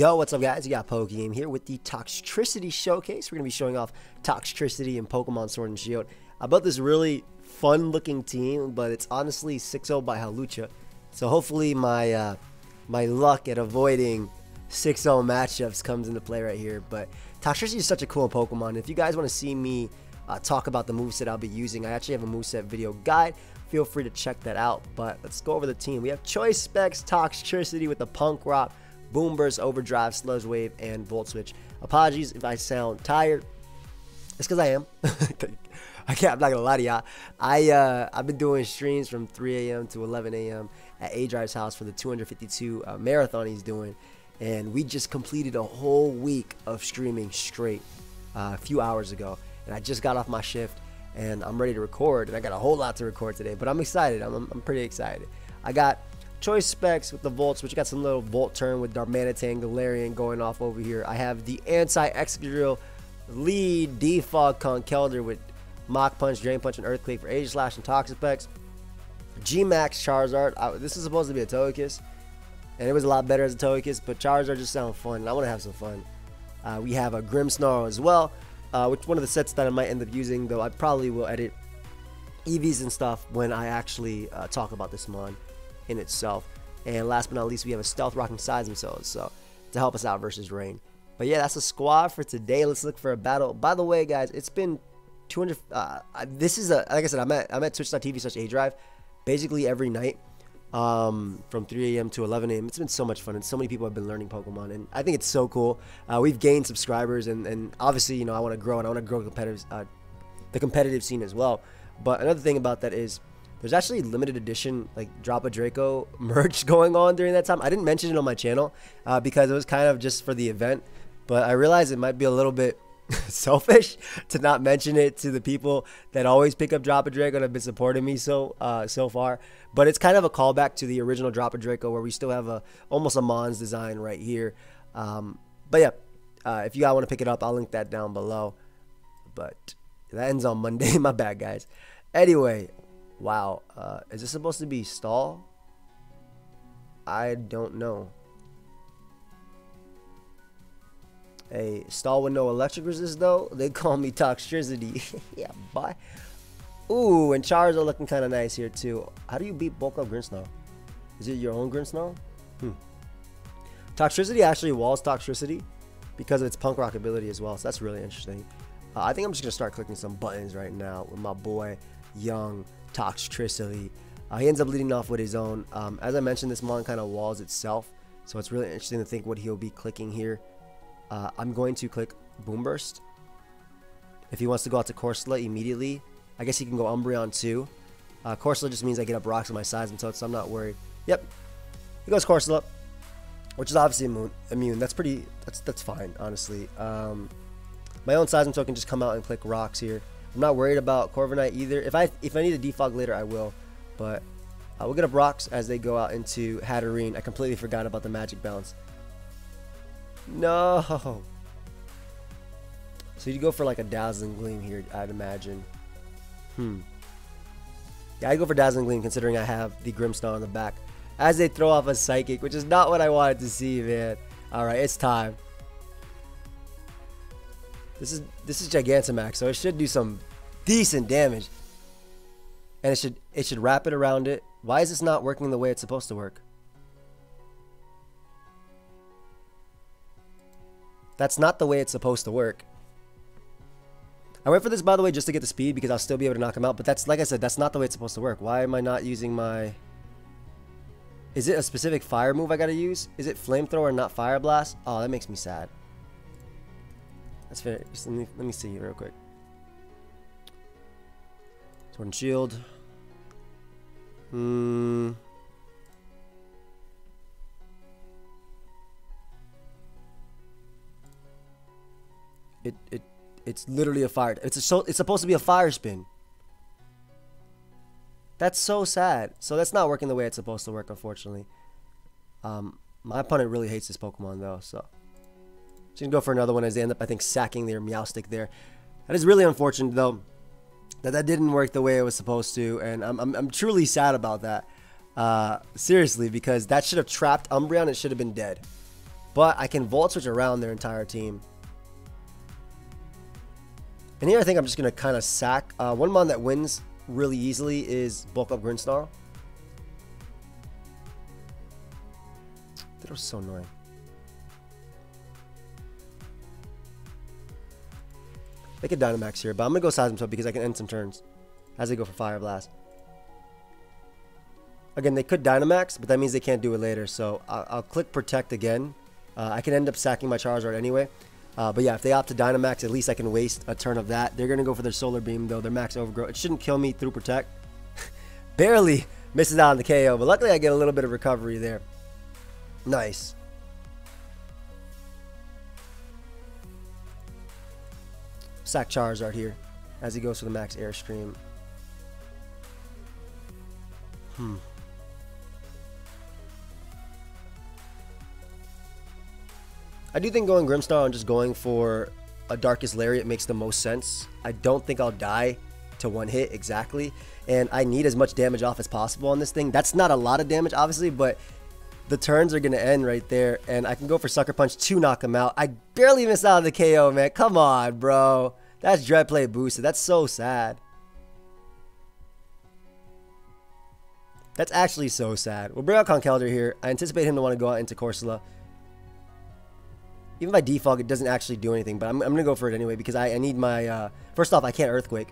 Yo, what's up guys? You got Pokeaim here with the Toxtricity Showcase. We're going to be showing off Toxtricity and Pokemon Sword and Shield. I built this really fun looking team, but it's honestly 6-0 by Hawlucha. So hopefully my uh, my luck at avoiding 6-0 matchups comes into play right here. But Toxtricity is such a cool Pokemon. If you guys want to see me uh, talk about the moveset I'll be using, I actually have a moveset video guide. Feel free to check that out. But let's go over the team. We have Choice Specs, Toxtricity with the Punk Rock, Boom Burst, Overdrive, Sludge Wave, and Volt Switch. Apologies if I sound tired. It's because I am. I can't. I'm not gonna lie to y'all. I uh, I've been doing streams from 3 a.m. to 11 a.m. at A Drive's house for the 252 uh, marathon he's doing, and we just completed a whole week of streaming straight uh, a few hours ago. And I just got off my shift, and I'm ready to record. And I got a whole lot to record today, but I'm excited. I'm, I'm, I'm pretty excited. I got choice specs with the volts, which got some little volt turn with Darmanitan, Galarian going off over here. I have the anti-Excadrill lead defog Conkeldurr with Mach Punch, Drain Punch, and Earthquake for Aegislash and Toxapex. G-Max Charizard. I, this is supposed to be a Togekiss, and it was a lot better as a Togekiss, but Charizard just sounds fun, and I want to have some fun. Uh, we have a Grimmsnarl as well, uh, which one of the sets that I might end up using, though I probably will edit EVs and stuff when I actually uh, talk about this mon in itself. And last but not least, we have a Stealth rock Rocking Seismitoad, so to help us out versus Rain. But yeah, that's a squad for today. Let's look for a battle. By the way, guys, it's been 200. Uh, this is a like I said, I'm at I'm at Twitch.tv slash A Drive, basically every night, um, from 3 a.m. to 11 a.m. It's been so much fun, and so many people have been learning Pokemon, and I think it's so cool. Uh, we've gained subscribers, and and obviously, you know, I want to grow, and I want to grow competitive, uh, the competitive scene as well. But another thing about that is there's actually limited edition like drop a draco merch going on during that time. I didn't mention it on my channel uh, because it was kind of just for the event but i realized it might be a little bit selfish to not mention it to the people that always pick up drop a draco and have been supporting me so uh, so far. But it's kind of a callback to the original drop a draco where we still have a almost a mons design right here. Um, but yeah uh, if you guys want to pick it up i'll link that down below. But that ends on monday my bad guys. Anyway Wow. Uh, is this supposed to be stall? I don't know. Hey, stall with no electric resist though? They call me Toxtricity. yeah, bye. Ooh, and Charizard looking kind of nice here too. How do you beat bulk up Grimmsnarl? Is it your own Grimmsnarl? Hmm. Toxtricity actually walls Toxtricity because of its punk rock ability as well. So that's really interesting. Uh, I think I'm just to start clicking some buttons right now with my boy Young Toxtricity. Uh, he ends up leading off with his own. Um, as I mentioned, this mon kind of walls itself, so it's really interesting to think what he'll be clicking here. Uh, I'm going to click Boom Burst. If he wants to go out to Corsola immediately, I guess he can go Umbreon too. Uh, Corsola just means I get up rocks on my size and so I'm not worried. Yep, he goes Corsola, which is obviously immune. That's pretty. That's that's fine, honestly. Um, my own Seismitoad can just come out and click rocks here. I'm not worried about Corviknight either. If I if I need a defog later, I will. But uh, we'll get up rocks as they go out into Hatterene. I completely forgot about the magic bounce. No. So you go for like a dazzling gleam here, I'd imagine. Hmm. Yeah, I go for dazzling gleam considering I have the Grimmsnarl on the back. As they throw off a psychic, which is not what I wanted to see, man. All right, it's time. This is this is Gigantamax, so it should do some decent damage. And it should it should wrap it around it. Why is this not working the way it's supposed to work? That's not the way it's supposed to work. I went for this, by the way, just to get the speed because I'll still be able to knock him out. But that's, like I said, that's not the way it's supposed to work. Why am I not using my... Is it a specific fire move I gotta use? Is it flamethrower and not fire blast? Oh, that makes me sad. That's fair. Let me let me see real quick. And shield. Hmm. It it it's literally a fire. It's a so it's supposed to be a fire spin. That's so sad. So that's not working the way it's supposed to work, unfortunately. Um, my opponent really hates this Pokemon though, so. Going to go for another one as they end up, I think, sacking their Meowstic there. That is really unfortunate, though, that that didn't work the way it was supposed to. And I'm, I'm, I'm truly sad about that. Uh, seriously, because that should have trapped Umbreon. It should have been dead. But I can Volt Switch around their entire team. And here I think I'm just going to kind of sack. Uh, one mon that wins really easily is Bulk Up Grimmsnarl. That was so annoying. They could Dynamax here, but I'm going to go Seismitoad because I can end some turns as they go for Fire Blast. Again, they could Dynamax, but that means they can't do it later. So I'll, I'll click Protect again. Uh, I can end up sacking my Charizard anyway. Uh, but yeah, if they opt to Dynamax, at least I can waste a turn of that. They're going to go for their Solar Beam, though. Their Max Overgrowth. It shouldn't kill me through Protect. Barely misses out on the KO, but luckily I get a little bit of recovery there. Nice. Sack Charizard here as he goes for the max airstream. Hmm. I do think going Grimmsnarl and just going for a Darkest Lariat makes the most sense. I don't think I'll die to one hit exactly, and I need as much damage off as possible on this thing. That's not a lot of damage, obviously, but the turns are going to end right there, and I can go for Sucker Punch to knock him out. I barely missed out on the KO, man. Come on, bro. That's Dread Play boosted. That's so sad. That's actually so sad. We'll bring out Conkeldurr here. I anticipate him to want to go out into Corsola. Even by default, it doesn't actually do anything, but I'm, I'm going to go for it anyway because I, I need my... Uh, first off, I can't Earthquake.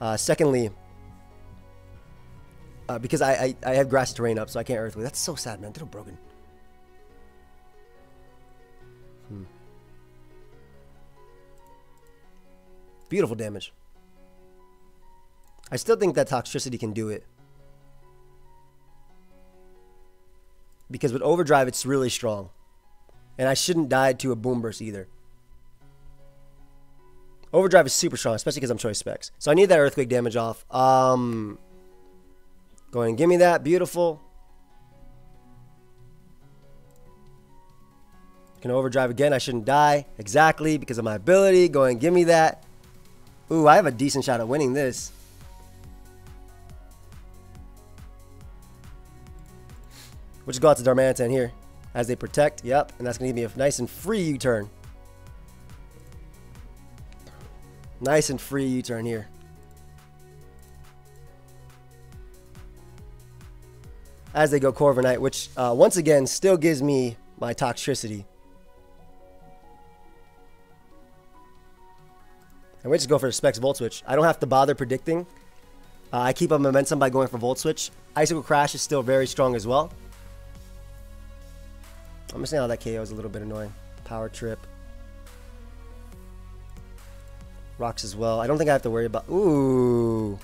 Uh, secondly, uh, because I, I, I have grass terrain up, so I can't Earthquake. That's so sad, man. Ditto broken. Hmm. Beautiful damage. I still think that Toxtricity can do it. Because with Overdrive, it's really strong. And I shouldn't die to a Boom Burst either. Overdrive is super strong, especially because I'm choice specs. So I need that Earthquake damage off. Um, Go ahead and give me that. Beautiful. Can overdrive again. I shouldn't die. Exactly, because of my ability. Go ahead and give me that. Ooh, I have a decent shot at winning this. We'll just go out to Darmanitan here. As they protect. Yep. And that's going to give me a nice and free U-turn. Nice and free U-turn here. As they go Corviknight, which uh, once again still gives me my Toxtricity. And we just go for the Specs Volt Switch. I don't have to bother predicting. Uh, I keep up momentum by going for Volt Switch. Icicle Crash is still very strong as well. I'm just saying how that KO is a little bit annoying. Power Trip. Rocks as well. I don't think I have to worry about... Ooh.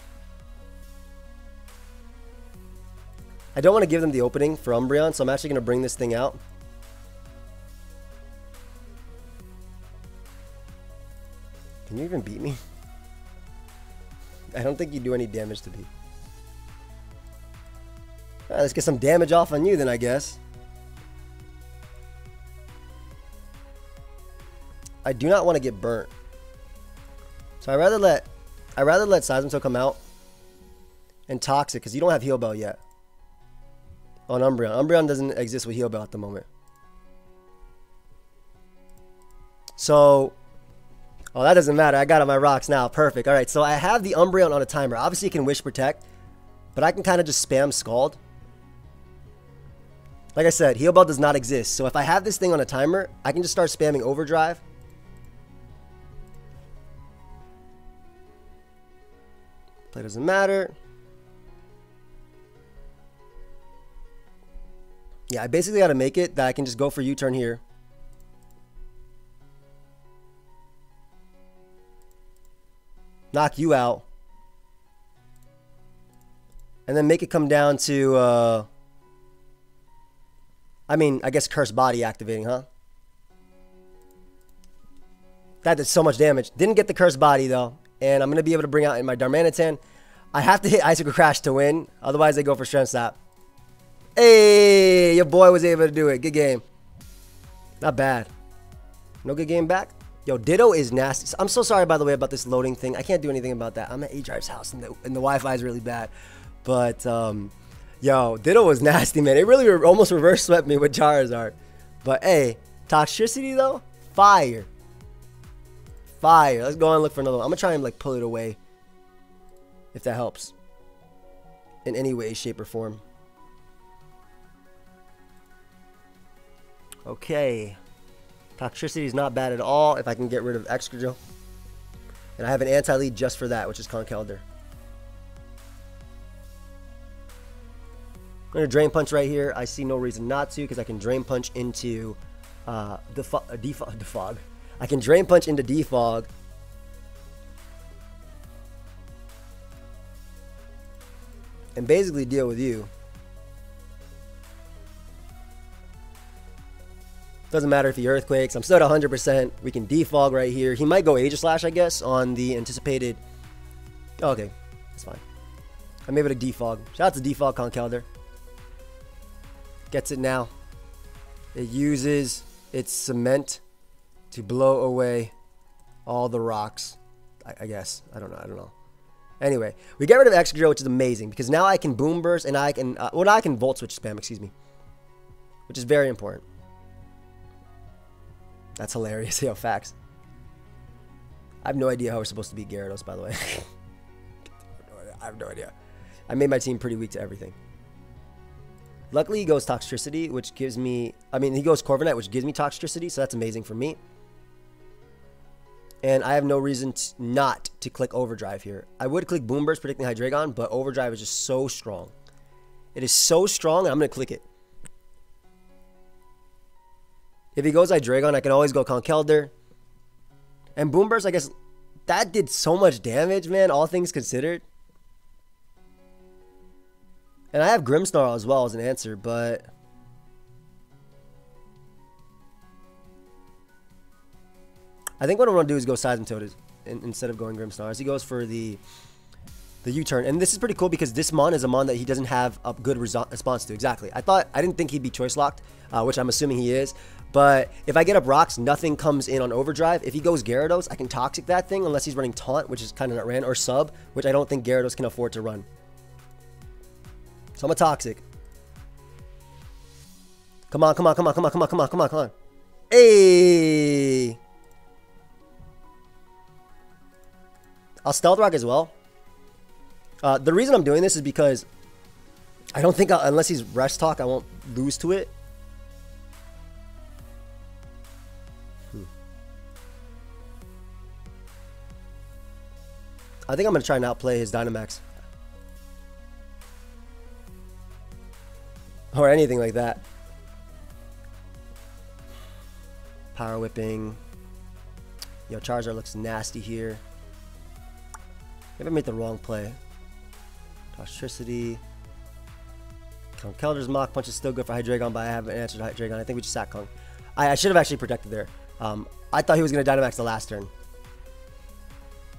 I don't want to give them the opening for Umbreon, so I'm actually going to bring this thing out. Can you even beat me? I don't think you do any damage to me. Right, let's get some damage off on you then, I guess. I do not want to get burnt. So I rather let I rather let Seismitoad come out and Toxic because you don't have Heal Bell yet on Umbreon. Umbreon doesn't exist with Heal Bell at the moment. So, oh, that doesn't matter. I got on my rocks now. Perfect. All right, so I have the Umbreon on a timer. Obviously, it can Wish Protect, but I can kind of just spam Scald. Like I said, Heal Bell does not exist. So if I have this thing on a timer, I can just start spamming Overdrive. Play doesn't matter. Yeah, I basically got to make it that I can just go for U-turn here. Knock you out. And then make it come down to, uh, I mean, I guess Curse Body activating, huh? That did so much damage. Didn't get the Curse Body, though. And I'm going to be able to bring out in my Darmanitan. I have to hit Icicle Crash to win. Otherwise, they go for Strength Sap. Hey, your boy was able to do it. Good game. Not bad. No good game back? Yo, Ditto is nasty. I'm so sorry, by the way, about this loading thing. I can't do anything about that. I'm at A-Drive's house, and the, and the Wi-Fi is really bad. But, um, yo, Ditto was nasty, man. It really re almost reverse swept me with Charizard. But hey, Toxtricity, though, fire. Fire. Let's go and look for another one. I'm gonna try and like pull it away. If that helps. In any way, shape, or form. Okay. Toxtricity is not bad at all if I can get rid of Excadrill. And I have an anti-lead just for that, which is Conkeldurr. I'm going to Drain Punch right here. I see no reason not to because I can Drain Punch into uh, Defog, uh, Defog. I can Drain Punch into Defog. And basically deal with you. Doesn't matter if he earthquakes. I'm still at 100%. We can defog right here. He might go Aegislash, I guess, on the anticipated. okay, that's fine. I'm able to defog. Shout out to defog Conkeldurr. Gets it now. It uses its cement to blow away all the rocks. I, I guess. I don't know. I don't know. Anyway, we get rid of Excadrill, which is amazing because now I can Boom Burst and I can, uh, well, I can Volt Switch spam, excuse me, which is very important. That's hilarious. Yo, facts. I have no idea how we're supposed to beat Gyarados, by the way. I have no idea. I made my team pretty weak to everything. Luckily, he goes Toxtricity, which gives me... I mean, he goes Corviknight, which gives me Toxtricity, so that's amazing for me. And I have no reason not to click Overdrive here. I would click Boom Burst, predicting Hydreigon, but Overdrive is just so strong. It is so strong, and I'm going to click it. If he goes Hydreigon, I can always go Conkeldurr. And Boom Burst, I guess, that did so much damage, man, all things considered. And I have Grimmsnarl as well as an answer, but... I think what I'm going to do is go Seismitoad instead of going Grimmsnarl. As he goes for the the U-turn. And this is pretty cool because this Mon is a Mon that he doesn't have a good response to. Exactly. I thought, I didn't think he'd be choice locked, uh, which I'm assuming he is. But if I get up rocks, nothing comes in on overdrive. If he goes Gyarados, I can toxic that thing unless he's running taunt, which is kind of not ran, or sub, which I don't think Gyarados can afford to run. So I'm a toxic. Come on, come on, come on, come on, come on, come on, come on, come on. Hey! I'll Stealth Rock as well. Uh, the reason I'm doing this is because I don't think, I'll, unless he's Rest Talk, I won't lose to it. I think I'm going to try and outplay his Dynamax. Or anything like that. Power Whipping. Yo, Charizard looks nasty here. Maybe I made the wrong play. Toxtricity. Conkeldurr's Mach Punch is still good for Hydreigon, but I haven't answered Hydreigon. I think we just sat Kong. I, I should have actually protected there. Um, I thought he was going to Dynamax the last turn.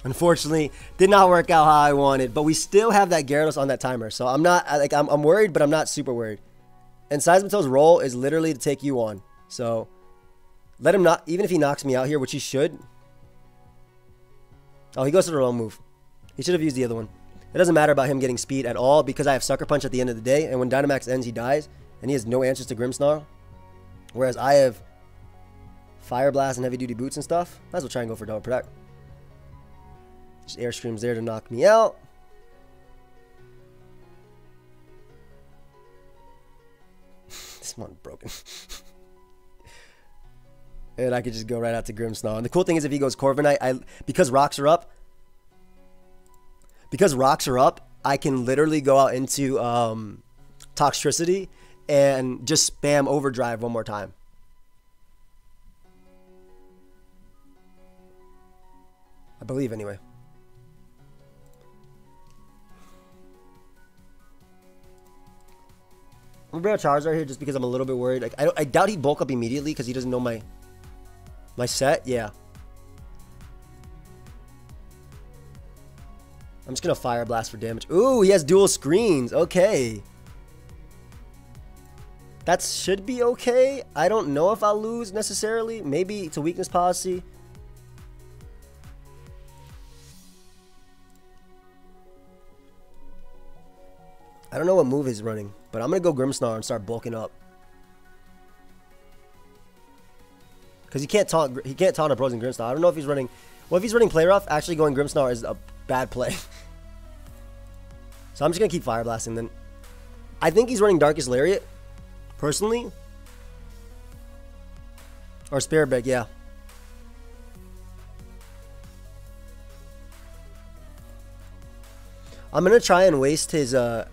Unfortunately, did not work out how I wanted, but we still have that Gyarados on that timer. So I'm not, like, I'm, I'm worried, but I'm not super worried. And Seismitoad's role is literally to take you on. So let him not, even if he knocks me out here, which he should. Oh, he goes to the wrong move. He should have used the other one. It doesn't matter about him getting speed at all because I have Sucker Punch at the end of the day, and when Dynamax ends, he dies, and he has no answers to Grimmsnarl. Whereas I have Fire Blast and Heavy Duty Boots and stuff. Might as well try and go for Double Protect. Just Airstream's there to knock me out. this one broken. and I could just go right out to Grimmsnarl. And the cool thing is if he goes Corviknight, I because rocks are up, because rocks are up, I can literally go out into um, Toxtricity and just spam Overdrive one more time. I believe, anyway. I'm gonna bring out Charizard here just because I'm a little bit worried. Like I, I doubt he'd bulk up immediately because he doesn't know my my set. Yeah. I'm just to Fire Blast for damage. Ooh, he has dual screens. Okay. That should be okay. I don't know if I'll lose necessarily. Maybe it's a weakness policy. I don't know what move he's running, but I'm going to go Grimmsnarl and start bulking up. Because he can't taunt he can't taunt opposing Grimmsnarl. I don't know if he's running. Well, if he's running Play Rough, actually going Grimmsnarl is a bad play. so I'm just gonna keep Fire Blasting then. I think he's running Darkest Lariat, personally. Or Spirit Break, yeah. I'm gonna try and waste his uh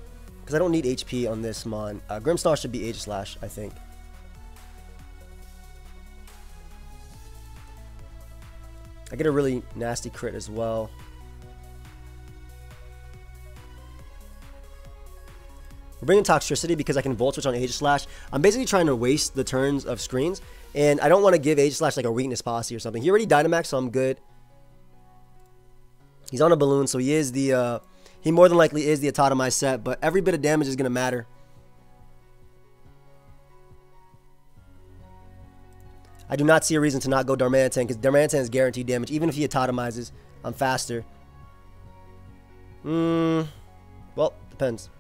because I don't need HP on this mon. Uh, Grimmsnarl should be Aegislash, I think. I get a really nasty crit as well. We're bringing Toxtricity because I can Volt Switch on Aegislash. I'm basically trying to waste the turns of screens, and I don't want to give Aegislash like a weakness posse or something. He already Dynamax, so I'm good. He's on a balloon, so he is the, uh, he more than likely is the Autotomized set, but every bit of damage is going to matter. I do not see a reason to not go Darmanitan because Darmanitan is guaranteed damage. Even if he atomizes, I'm faster. Hmm. Well, depends.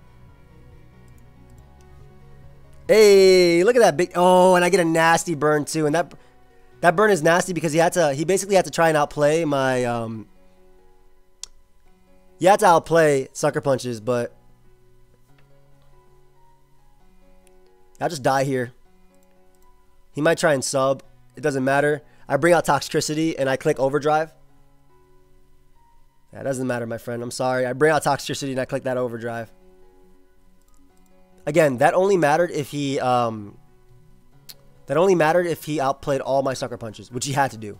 Hey, look at that big. Oh, and I get a nasty burn too. And that that burn is nasty because he had to. He basically had to try and outplay my. Um, he had to outplay sucker punches, but I'll just die here. He might try and sub. It doesn't matter. I bring out Toxtricity and I click Overdrive. That doesn't matter, my friend. I'm sorry. I bring out Toxtricity and I click that Overdrive. Again, that only mattered if he um, that only mattered if he outplayed all my sucker punches, which he had to do.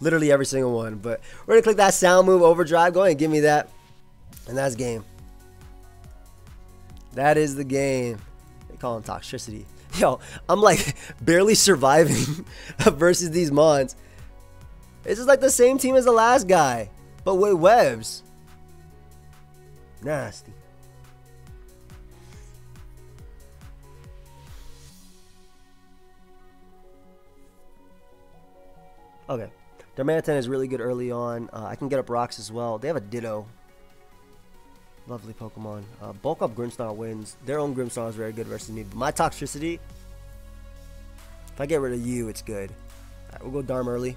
Literally every single one. But we're gonna click that sound move overdrive. Go ahead and give me that. And that's game. That is the game. They call him Toxtricity. Yo, I'm like barely surviving versus these mons. This is like the same team as the last guy, but with webs. Nasty. Okay. Darmanitan is really good early on. Uh, I can get up rocks as well. They have a Ditto. Lovely Pokemon. Uh, bulk up Grimmsnarl wins. Their own Grimmsnarl is very good versus me. But my Toxtricity, if I get rid of you, it's good. We'll go Darm early.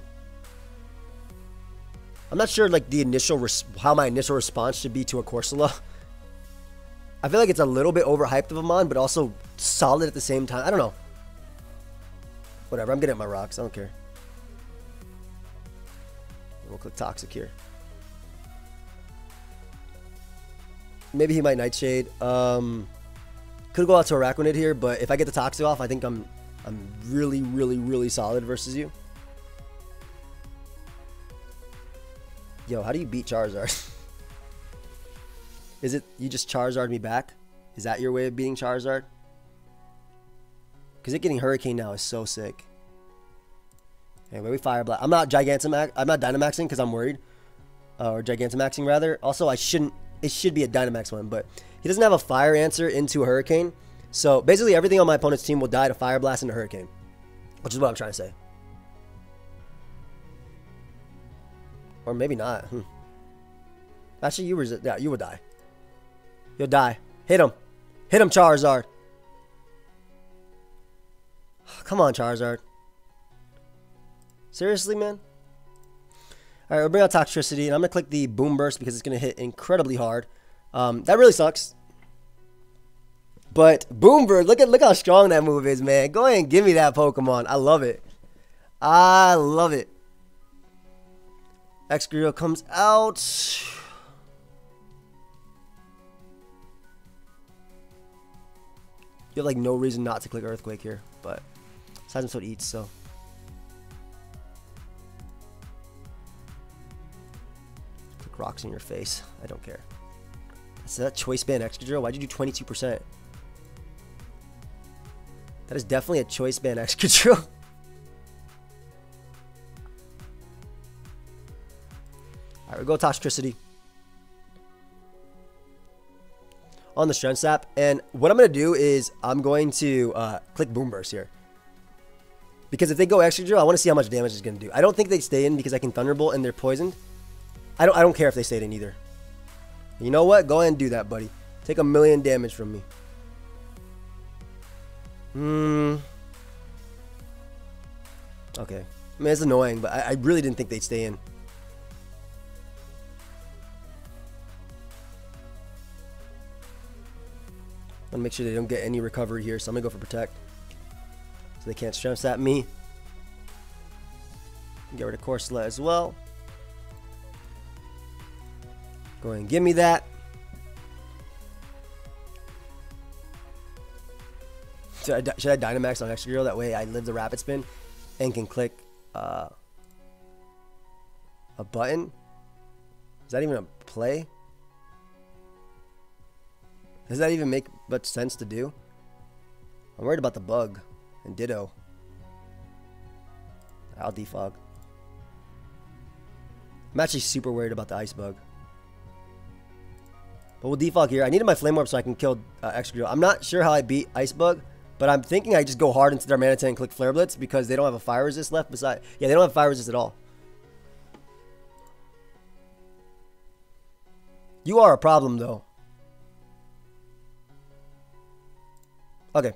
I'm not sure like the initial how my initial response should be to a Corsola. I feel like it's a little bit overhyped of a mon, but also solid at the same time. I don't know. Whatever, I'm getting my rocks. I don't care. We'll click Toxic here. Maybe he might Nightshade. Um, could go out to Araquanid here, but if I get the Toxic off, I think I'm I'm really, really, really solid versus you. Yo, how do you beat Charizard? Is it you just Charizard me back? Is that your way of beating Charizard? Because it getting Hurricane now is so sick. Anyway, we Fire Blast. I'm not Gigantamax. I'm not Dynamaxing because I'm worried. Uh, or Gigantamaxing, rather. Also, I shouldn't... It should be a Dynamax one, but he doesn't have a Fire answer into a Hurricane. So, basically, everything on my opponent's team will die to Fire Blast into Hurricane. Which is what I'm trying to say. Or maybe not. Hmm. Actually, you resist. Yeah, you will die. You'll die. Hit him. Hit him, Charizard. Come on, Charizard. Seriously, man? Alright, we'll bring out Toxtricity, and I'm going to click the Boom Burst because it's going to hit incredibly hard. Um, that really sucks. But Boom Burst, look at look how strong that move is, man. Go ahead and give me that Pokemon. I love it. I love it. Excadrill comes out. You have like no reason not to click Earthquake here, but Seismitoad eats, so rocks in your face. I don't care. Is that choice band Excadrill? Why'd you do 22%? That is definitely a choice band Excadrill. Alright, we go Toxtricity. On the Strength Sap. And what I'm going to do is I'm going to uh, click Boom Burst here. Because if they go Excadrill, I want to see how much damage it's going to do. I don't think they stay in because I can Thunderbolt and they're poisoned. I don't I don't care if they stayed in either. You know what? Go ahead and do that, buddy. Take a million damage from me. Hmm. Okay. I mean, it's annoying, but I, I really didn't think they'd stay in. I'm gonna make sure they don't get any recovery here, so I'm gonna go for protect. So they can't stress at me. Get rid of Corsola as well. Go ahead and give me that. Should I, should I Dynamax on Excadrill? That way I live the Rapid Spin and can click uh, a button. Is that even a play? Does that even make much sense to do? I'm worried about the bug and Ditto. I'll defog. I'm actually super worried about the ice bug. But we'll defog here. I needed my flame orb so I can kill uh, Excadrill. I'm not sure how I beat ice bug. But I'm thinking I just go hard into Darmanitan and click Flare Blitz because they don't have a fire resist left beside. Yeah, they don't have fire resist at all. You are a problem though. Okay.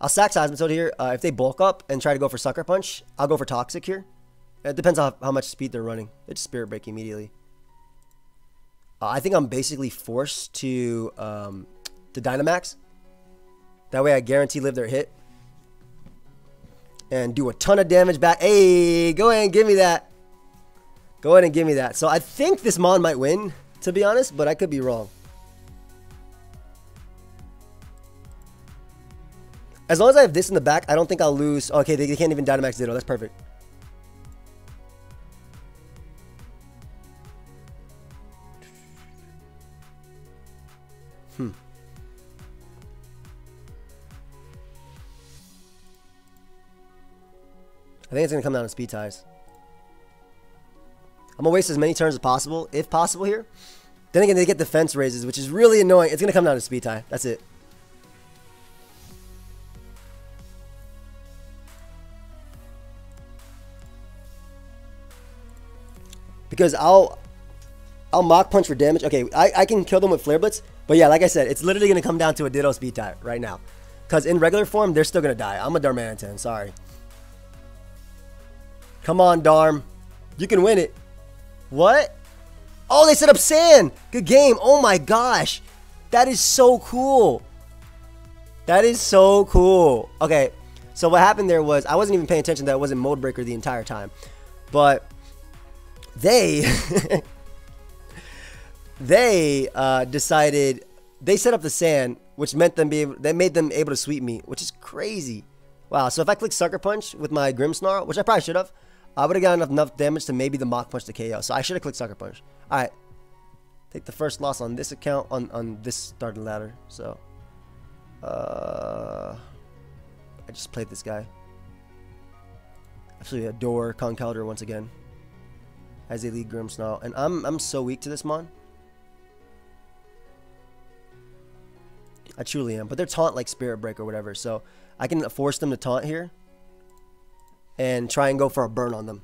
I'll sack Seismitoad here. Uh, if they bulk up and try to go for Sucker Punch, I'll go for Toxic here. It depends on how, how much speed they're running. It's Spirit Break immediately. Uh, I think I'm basically forced to um, to Dynamax. That way I guarantee live their hit. And do a ton of damage back. Hey, go ahead and give me that. Go ahead and give me that. So I think this Mon might win, to be honest, but I could be wrong. As long as I have this in the back, I don't think I'll lose. Okay, they, can't even Dynamax Ditto. That's perfect. Think it's going to come down to speed ties. I'm going to waste as many turns as possible, if possible here. Then again, they get defense raises, which is really annoying. It's going to come down to speed tie. That's it. Because I'll I'll Mach Punch for damage. Okay, I, I can kill them with Flare Blitz. But yeah, like I said, it's literally going to come down to a Ditto speed tie right now. Because in regular form, they're still going to die. I'm a Darmanitan, sorry. Come on, Darm. You can win it. What? Oh, they set up sand. Good game. Oh my gosh. That is so cool. That is so cool. Okay, so what happened there was I wasn't even paying attention that it wasn't Mold Breaker the entire time. But they they uh, decided they set up the sand, which meant them be able, they made them able to sweep me, which is crazy. Wow. So if I click Sucker Punch with my Grimmsnarl, which I probably should have, I would have gotten enough, enough damage to maybe the Mach Punch to KO. So I should have clicked Sucker Punch. Alright. Take the first loss on this account, on, on this starting ladder. So, uh, I just played this guy. Actually, adore Conkeldurr once again. As a lead Grimmsnarl. And I'm, I'm so weak to this Mon. I truly am. But they're taunt like Spirit Break or whatever. So I can force them to taunt here and try and go for a burn on them.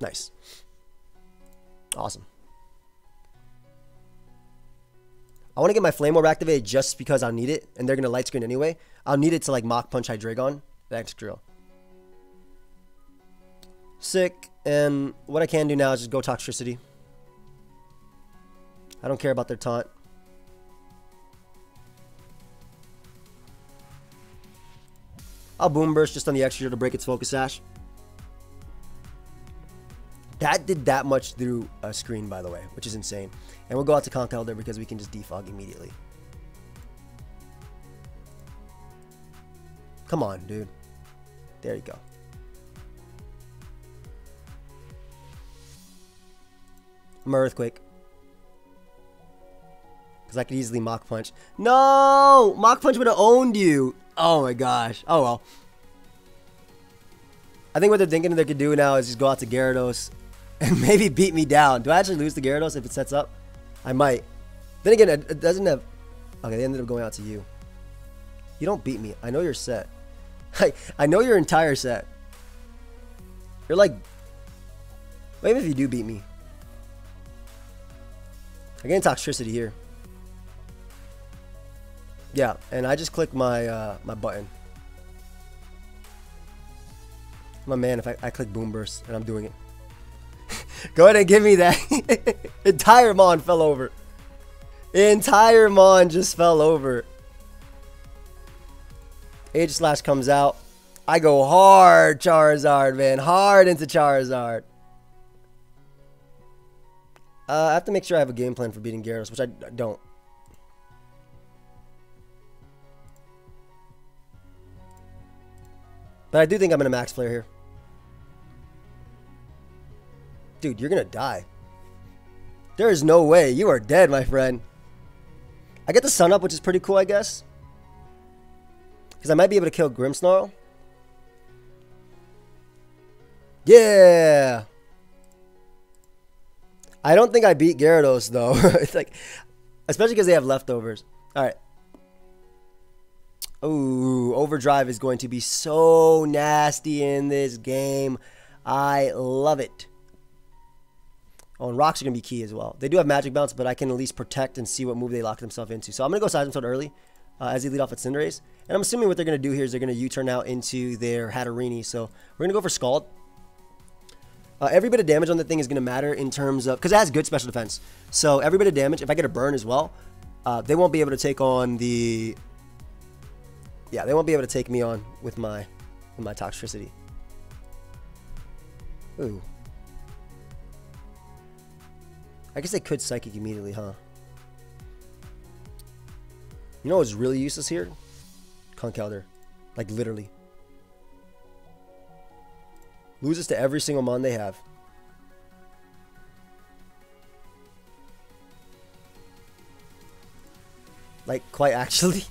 Nice. Awesome. I want to get my Flame Orb activated just because I'll need it, and they're going to light screen anyway. I'll need it to like Mach Punch Hydreigon. That's drill. Sick. And what I can do now is just go Toxtricity. I don't care about their taunt. I'll Boom Burst just on the extra to break its Focus Sash. That did that much through a screen, by the way, which is insane. And we'll go out to Conkeldurr because we can just defog immediately. Come on, dude. There you go. I'm Earthquake. Because I could easily Mach Punch. No! Mach Punch would have owned you. Oh my gosh. Oh well. I think what they're thinking they could do now is just go out to Gyarados and maybe beat me down. Do I actually lose to Gyarados if it sets up? I might. Then again, it doesn't have... Okay, they ended up going out to you. You don't beat me. I know you're set. I, I know your entire set. You're like... Maybe if you do beat me. I get Toxtricity here. Yeah, and I just click my uh, my button. I'm man if I, I click Boom Burst, and I'm doing it. Go ahead and give me that. Entire Mon fell over. Entire Mon just fell over. Aegislash comes out. I go hard Charizard, man. Hard into Charizard. Uh, I have to make sure I have a game plan for beating Gyarados, which I don't. But I do think I'm to max flare here. Dude, you're to die. There is no way. You are dead, my friend. I get the sun up, which is pretty cool, I guess. Because I might be able to kill Grimmsnarl. Yeah! I don't think I beat Gyarados, though. it's like, especially because they have leftovers. All right. Ooh, Overdrive is going to be so nasty in this game. I love it. Oh, and rocks are going to be key as well. They do have magic bounce, but I can at least protect and see what move they lock themselves into. So I'm going to go Seismitoad early uh, as they lead off at Cinderace. And I'm assuming what they're going to do here is they're going to U-turn out into their Hatterene. So we're going to go for Scald. Uh, every bit of damage on the thing is going to matter in terms of... Because it has good special defense. So every bit of damage, if I get a burn as well, uh, they won't be able to take on the... Yeah, they won't be able to take me on with my, with my Toxtricity. Ooh. I guess they could Psychic immediately, huh? You know what's really useless here? Conkeldurr. Like, literally. Loses to every single mon they have. Like, quite actually.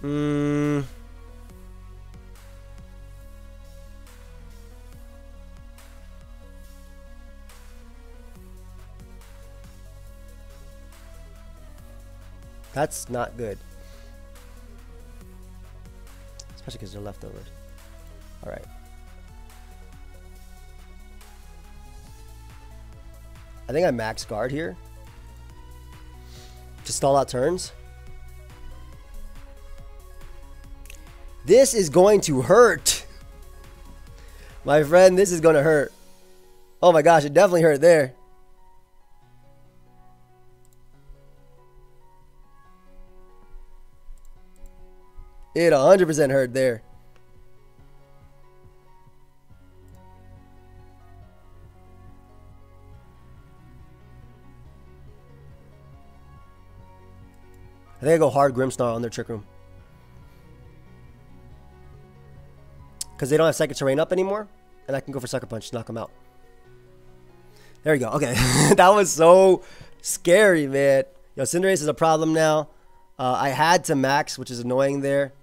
Hmm. That's not good. Especially because they're leftovers. Alright. I think I max guard here. To stall out turns. This is going to hurt. My friend, this is going to hurt. Oh my gosh, it definitely hurt there. It 100% hurt there. I think I go hard Grimmsnarl on their Trick Room. Because they don't have Psychic Terrain up anymore. And I can go for Sucker Punch knock them out. There you go. Okay. that was so scary, man. Yo, Cinderace is a problem now. Uh, I had to max, which is annoying there.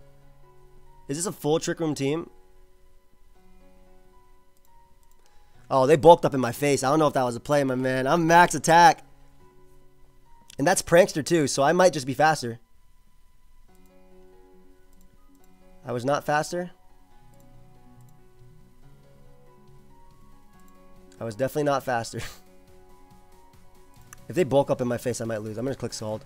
Is this a full Trick Room team? Oh, they bulked up in my face. I don't know if that was a play, my man. I'm max attack. And that's Prankster too, so I might just be faster. I was not faster. I was definitely not faster. if they bulk up in my face, I might lose. I'm gonna click sold.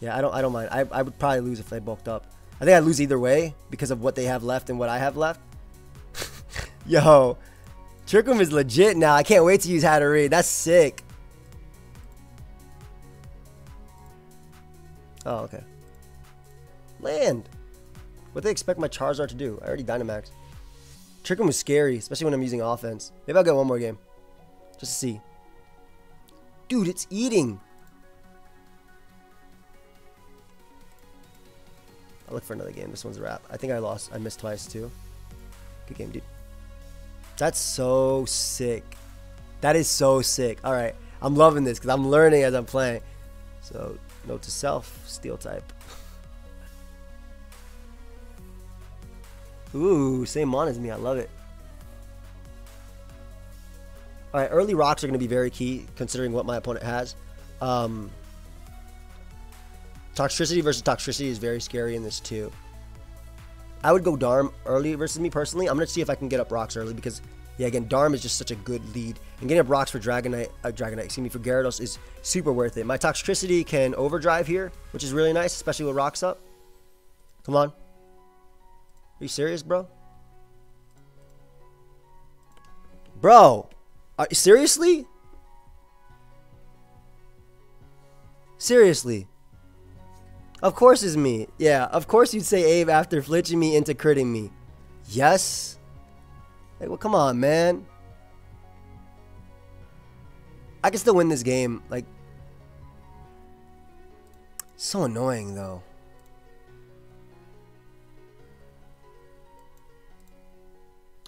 Yeah, I don't I don't mind. I, I would probably lose if they bulked up. I think I lose either way because of what they have left and what I have left. Yo, Trick Room is legit now. I can't wait to use Hatterene. That's sick. Oh, okay. Land. What they expect my Charizard to do? I already Dynamax. Trick Room was scary, especially when I'm using offense. Maybe I'll get one more game. Just to see. Dude, it's eating. I'll look for another game. This one's a wrap. I think I lost. I missed twice too. Good game, dude. That's so sick. That is so sick. All right. I'm loving this because I'm learning as I'm playing. So, note to self, steel type. Ooh, same mon as me. I love it. All right, early rocks are going to be very key considering what my opponent has. Um, Toxtricity versus Toxtricity is very scary in this too. I would go Darm early versus me personally. I'm going to see if I can get up rocks early because, yeah, again, Darm is just such a good lead. And getting up rocks for Dragonite, uh, Dragonite, excuse me, for Gyarados is super worth it. My toxicity can overdrive here, which is really nice, especially with rocks up. Come on. Are you serious, bro? Bro, are, seriously? Seriously. Of course it's me. Yeah, of course you'd say Abe after flinching me into critting me. Yes? Like, well, come on, man. I can still win this game. Like, so annoying, though.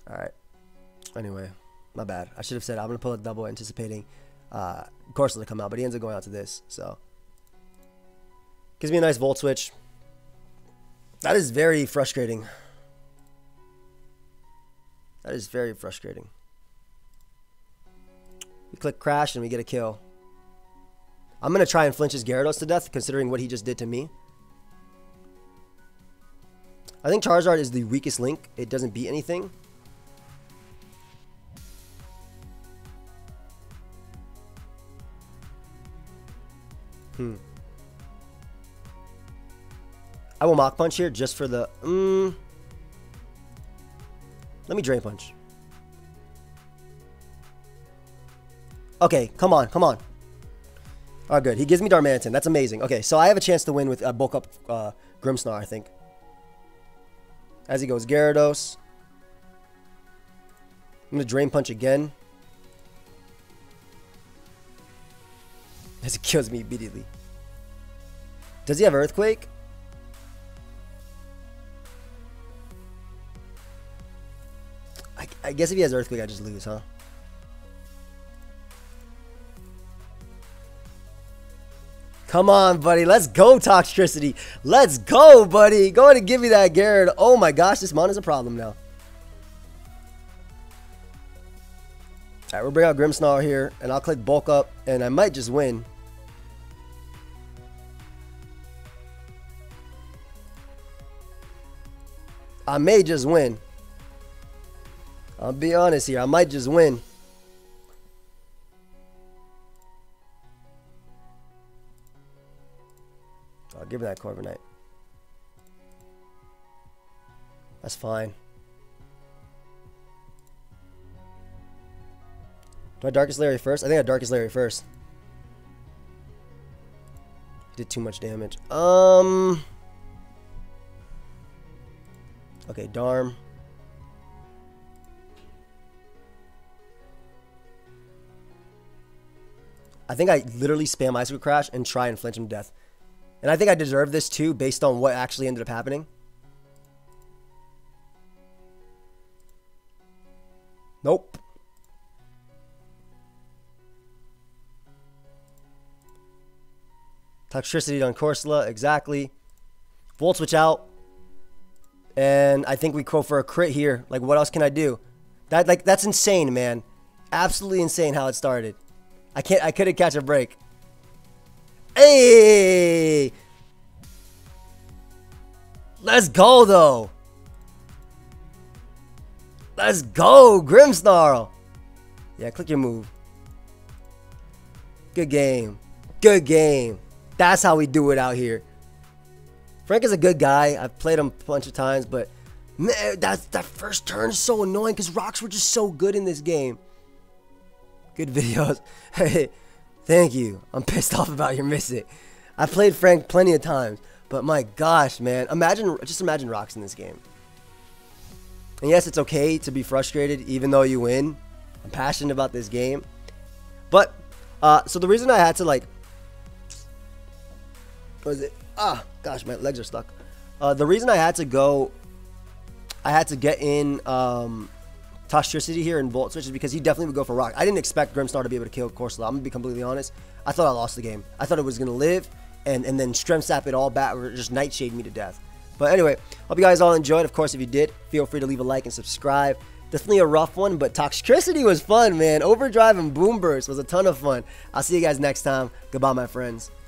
Alright. Anyway, my bad. I should have said I'm going to pull a double anticipating uh, Corsola to come out, but he ends up going out to this, so. Gives me a nice volt switch. That is very frustrating. That is very frustrating. We click crash and we get a kill. I'm going to try and flinch his Gyarados to death considering what he just did to me. I think Charizard is the weakest link. It doesn't beat anything. Hmm. I will Mach Punch here just for the... Mm, let me Drain Punch. Okay, come on, come on. Oh, good. He gives me Darmanitan. That's amazing. Okay, so I have a chance to win with uh, bulk up uh, Grimmsnarl, I think. As he goes, Gyarados. I'm going to Drain Punch again. As it kills me immediately. Does he have Earthquake? I, I guess if he has Earthquake, I just lose, huh? Come on, buddy. Let's go, Toxtricity. Let's go, buddy. Go ahead and give me that Garrett. Oh my gosh, this mon is a problem now. Alright, we'll bring out Grimmsnarl here, and I'll click bulk up, and I might just win. I may just win. I'll be honest here. I might just win. I'll give her that Corviknight. That's fine. Do I Darkest Lariat first? I think I Darkest Lariat first. Did too much damage. Um... Okay, Darm. I think I literally spam Icicle Crash and try and flinch him to death. And I think I deserve this too, based on what actually ended up happening. Nope. Toxtricity on Corsola, exactly. Volt switch out. And I think we go for a crit here. Like, what else can I do? That like that's insane, man. Absolutely insane how it started. I can't. I couldn't catch a break. Hey! Let's go though. Let's go, Grimmsnarl. Yeah, click your move. Good game. Good game. That's how we do it out here. Frank is a good guy. I've played him a bunch of times, but man, that, that first turn is so annoying because rocks were just so good in this game. Good videos. Hey, thank you. I'm pissed off about your missing. I played Frank plenty of times, but my gosh, man. Imagine, just imagine rocks in this game. And yes, it's okay to be frustrated even though you win. I'm passionate about this game. But, uh, so the reason I had to like, was it? Ah, gosh, my legs are stuck. Uh, the reason I had to go, I had to get in um, here in Volt Switch is because he definitely would go for Rock. I didn't expect Grimmsnarl to be able to kill Corsola. I'm going to be completely honest. I thought I lost the game. I thought it was going to live and, and then Strength Sap it all back or just Nightshade me to death. But anyway, hope you guys all enjoyed. Of course, if you did, feel free to leave a like and subscribe. Definitely a rough one, but Toxtricity was fun, man. Overdrive and Boomburst was a ton of fun. I'll see you guys next time. Goodbye, my friends.